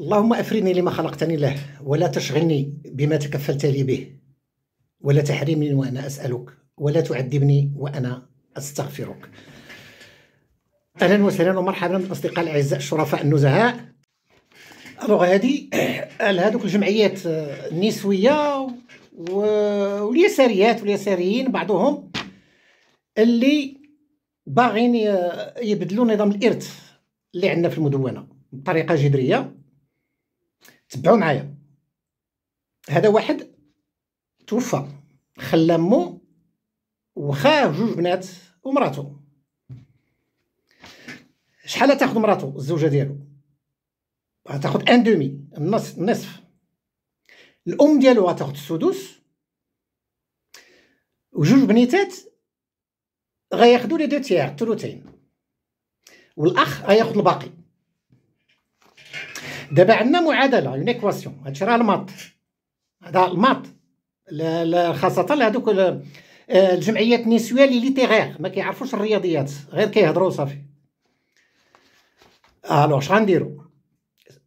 اللهم أفرني لما خلقتني له ولا تشغلني بما تكفلت لي به ولا تحرمني وأنا أسألك ولا تعذبني وأنا أستغفرك. أهلا وسهلا ومرحبا بالأصدقاء الأعزاء الشرفاء النزهاء. الوغ هادي هذوك الجمعيات النسوية واليساريات واليساريين بعضهم اللي باغين يبدلوا نظام الإرث اللي عندنا في المدونة بطريقة جذرية. تبعوا معايا. هذا واحد توفى خلى مو وخاه جوج بنات ومراتو شحال تاخذ مراتو الزوجة ديالو. غتاخذ ان دومي النص النصف. الأم ديالو غتاخذ السدس. وجوج بنيتات غياخذوا les deux tiers الثلثين والأخ غياخذ الباقي. دابا عندنا معادلة une équation هادشي راه ال maths. هذا ال maths. خاصة لهذوك الجمعيات النسوية لي ليتيغير ما كيعرفوش الرياضيات غير كيهضروا صافي. alors اش غنديرو؟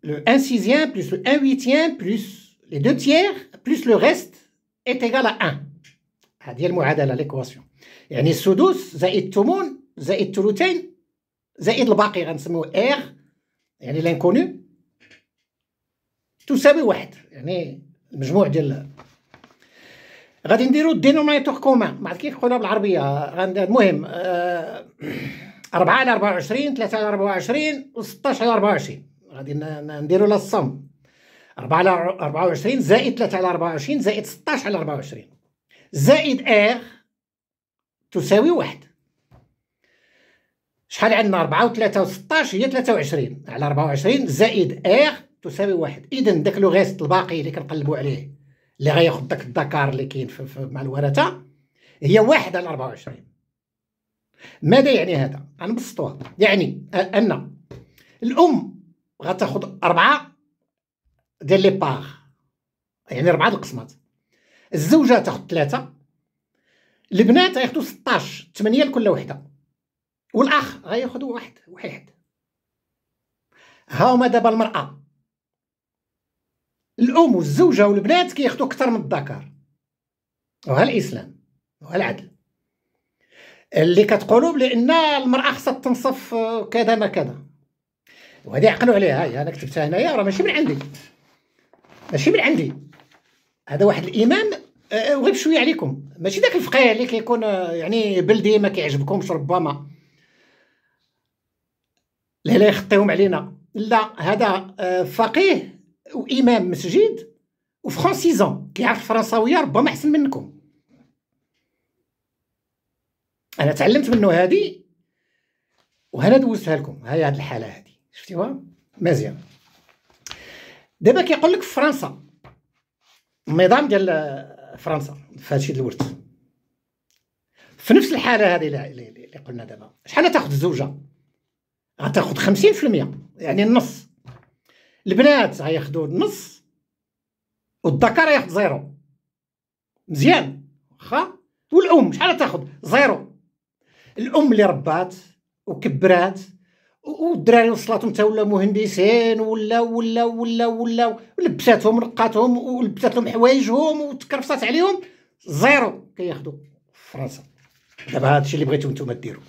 le un sixième plus le un huitième plus les deux tiers plus le reste est égal à un هذه هي المعادلة l'équation يعني السدس زائد الثمن زائد الثلثين زائد الباقي غنسميوه R يعني لانكونو تساوي واحد يعني المجموع ديال غادي نديرو ال dénominateur commun ما عرفت كيف نقولها بالعربية. المهم آه، أربعة على أربعة وعشرين ثلاثة على أربعة وعشرين وستاش على أربعة وعشرين. غادي نديرو لها ال somme أربعة على أربعة وعشرين زائد ثلاثة على أربعة وعشرين زائد ستاش على أربعة وعشرين. زائد R تساوي واحد. شحال عندنا؟ أربعة وثلاثة وستاش هي ثلاثة وعشرين. على أربعة وعشرين زائد R تساوي واحد. إذا داك le reste الباقي اللي كنقلبو عليه اللي غياخد داك الدكار اللي كاين مع الورثة هي واحد على أربعة وعشرين. ماذا يعني هذا؟ غنبسطوها يعني أن الأم غتاخد أربعة ديال لي باغ. يعني أربعة القسمات. الزوجة تاخد ثلاثة. البنات غياخدو 16 8 لكل وحدة. والأخ غياخدو واحد واحد. ها هما دابا المرأة. الأم والزوجة والبنات كياخدو أكثر من الذكر وها الإسلام وها العدل. اللي كتقولوا بان المرأة خصها تنصف كذا ما كذا. وهذه عقلوا عليها هاي أنا كتبتها هنايا راه ماشي من عندي. ماشي من عندي. هذا واحد الإمام أه، وغير بشويه عليكم. ماشي داك الفقيه اللي كيكون أه، يعني بلدي ما كيعجبكمش ربما. لا لا يخطيهم علينا. لا هذا أه، فقيه وامام مسجد وفرونسيزون كيعرف الفرنساويه ربما أحسن منكم. أنا تعلمت منه هذه وهنا دوزتها لكم. هاي هاد الحالة هذه شفتيوها مزيان. دابا كيقول لك فرنسا. النظام ديال فرنسا في هادشي الورث في نفس الحالة هذه اللي قلنا دابا. شحال تاخذ الزوجة؟ غتاخذ 50% يعني النص. البنات غياخذوا النص والذكر ياخذ زيرو. مزيان واخا؟ والأم شحال تاخذ زيرو. الأم اللي ربات وكبرات والدراري وصلاتهم حتى ولا مهندسين ولا ولا ولا ولا ولبساتهم رقاتهم ولبسات لهم حوايجهم وتكرفصات عليهم زيرو كياخذوا في فرنسا. دابا هادشي اللي بغيتو نتوما ديروا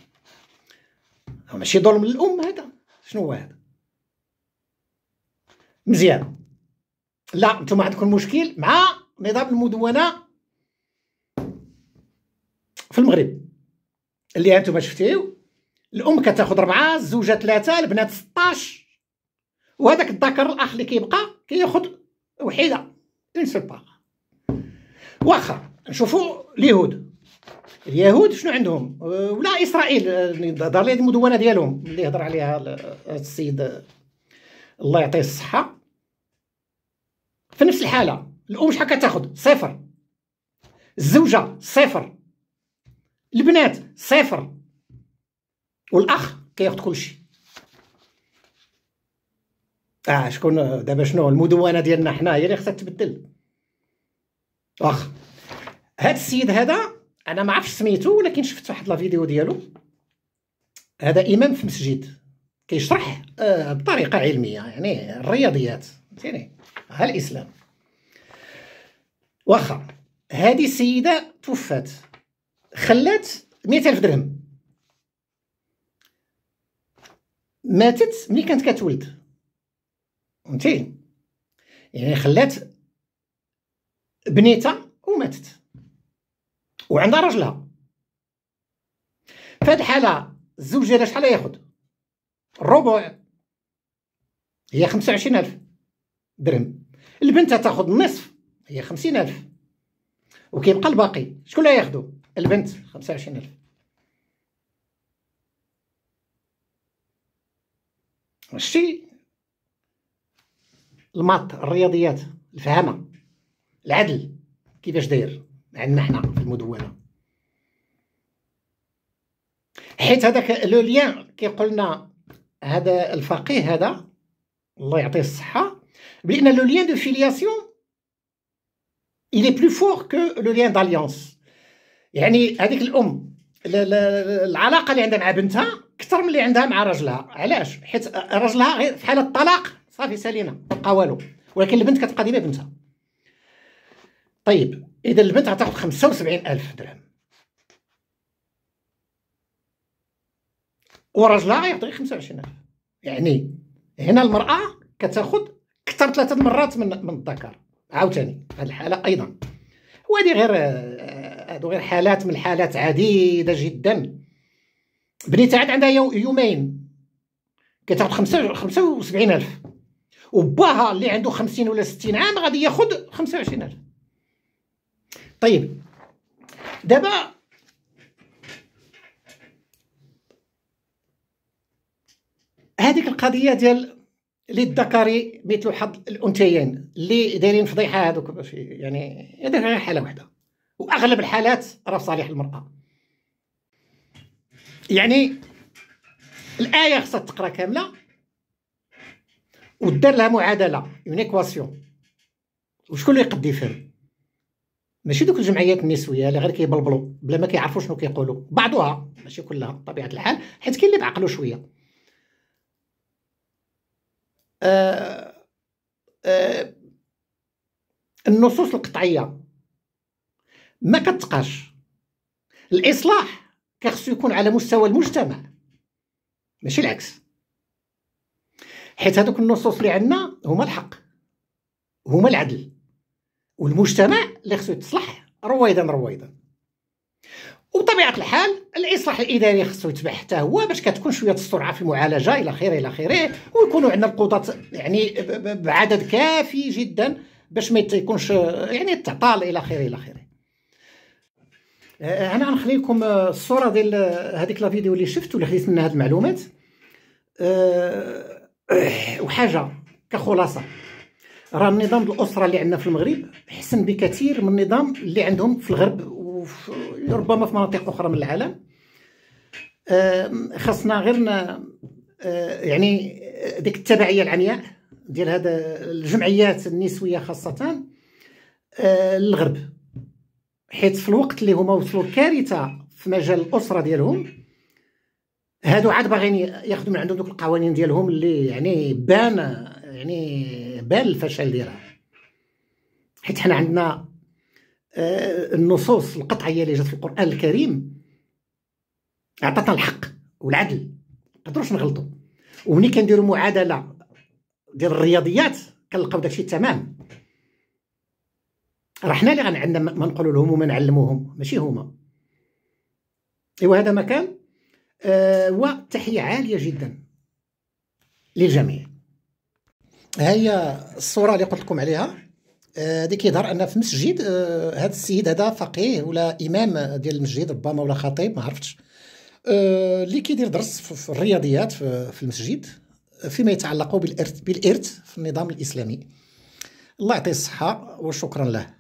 ماشي ظلم للأم هذا. شنو هو هذا؟ مزيان. لا نتوما عندكم مشكل مع نظام المدونة في المغرب. اللي هانتوما شفتيو الأم كتاخذ ربعة الزوجة ثلاثة البنات 16 وهذاك الذكر الأخ اللي كيبقى كياخذ وحيدة. اون سول باغ واخا نشوفوا اليهود. اليهود شنو عندهم؟ ولا إسرائيل دار لي المدونة ديالهم اللي هضر عليها السيد الله يعطيه الصحة. في نفس الحالة الأم شحال كتاخذ صفر. الزوجة صفر. البنات صفر. والأخ كياخذ كلشي. آه شكون؟ دابا شنو؟ المدونة ديالنا حنا هي اللي خصها تبدل واخ هاد السيد هذا أنا ما عرفتش سميتو ولكن شفت واحد لا فيديو ديالو. هذا إمام في مسجد كيشرح آه، بطريقة علمية يعني الرياضيات فهمتيني؟ ها الاسلام واخا هذه السيدة توفات خلات مئة ألف درهم. ماتت ملي كانت كتولد. فهمتي؟ يعني خلات بنيتها وماتت. وعندها راجلها. في هذه الحالة الزوج ديالها شحال ياخذ الربع هي خمسة وعشرين ألف. درهم. البنت تاخذ النصف هي خمسين ألف. وكيبقى الباقي. شكون اللي ياخذو البنت خمسة وعشرين ألف. شتي؟ الماط الرياضيات الفهامة العدل كيفاش داير؟ عندنا حنا في المدونة. حيت هذاك le lien كيقول لنا هذا الفقيه هذا الله يعطيه الصحة بان le lien de filiation il est plus fort que le lien d'alliance. يعني هذيك الأم العلاقة اللي عندها مع بنتها أكثر من اللي عندها مع راجلها علاش؟ حيت راجلها غير في حالة الطلاق صافي سالينا ما بقى والو. ولكن البنت كتبقى ديما بنتها. طيب إذا البنت غتاخذ 75000 درهم. وراجلها غيعطي 25000 يعني هنا المرأة كتاخذ أكثر ثلاثة المرات من من الذكر. عاوتاني. هذه الحالة أيضا. وهذه غير هادو غير حالات من الحالات عديدة جدا. بنيتها عاد عندها يومين. كتاخذ 75000 وباها اللي عنده 50 ولا 60 عام غادي ياخذ 25000 طيب. دابا هذيك القضية ديال للذكر مثل حظ الأنثيين اللي دايرين فضيحة هذوك يعني هذا غير حالة واحدة وأغلب الحالات راه صالح المراه يعني الآية خصها تقرأ كاملة ودار لها معادلة une équation وشكون اللي يقد يفهم؟ ماشي دوك الجمعيات النسوية اللي غير كيبلبلوا بلا ما كيعرفوا شنو كيقولوا. بعضها ماشي كلها بطبيعة الحال حيت كاين اللي بعقلو شوية. النصوص القطعية. ما كتقاش. الإصلاح كخصو يكون على مستوى المجتمع. ماشي العكس. حيت هذوك النصوص اللي عندنا هما الحق. هما العدل. والمجتمع اللي خصو يتصلح رويدا رويدا. وبطبيعة الحال الاصلاح الإداري خصو يتبع حتى هو باش كتكون شوية السرعة في المعالجة إلى اخره إلى اخره ويكونوا عندنا القضاة يعني بعدد كافي جدا باش ما يكونش يعني التعطال إلى اخره إلى اخره أنا غنخلي لكم الصورة ديال هذيك لا فيديو اللي شفت واللي خديت منها هذه المعلومات. أه وحاجة كخلاصة. راه النظام الأسرة اللي عندنا في المغرب احسن بكثير من النظام اللي عندهم في الغرب وربما في مناطق أخرى من العالم. خاصنا غير يعني ديك التبعية العمياء ديال هذا الجمعيات النسوية خاصة للغرب. حيت في الوقت اللي هما وصلوا الكارثه في مجال الأسرة ديالهم هادو عاد باغيين ياخذوا من عندهم دوك القوانين ديالهم اللي يعني بان يعني بان الفشل ديالها. حيت حنا عندنا النصوص القطعية اللي جات في القرآن الكريم. عطاتنا الحق والعدل. ما نقدروش نغلطوا ومني كنديروا معادلة ديال الرياضيات كنلقاو داكشي تمام. راه حنا اللي غنعندنا ما نقولوا لهم وما نعلموهم. ماشي هما. إيوا هذا مكان آه وتحيه عالية جدا للجميع. ها هي الصورة اللي قلت لكم عليها. هذه آه كيظهر أن في مسجد آه هذا السيد هذا فقيه ولا إمام ديال المسجد ربما ولا خطيب ما عرفتش. آه اللي كيدير درس في الرياضيات في المسجد فيما يتعلق بالارث بالإرث في النظام الإسلامي. الله يعطيه الصحة وشكرا له.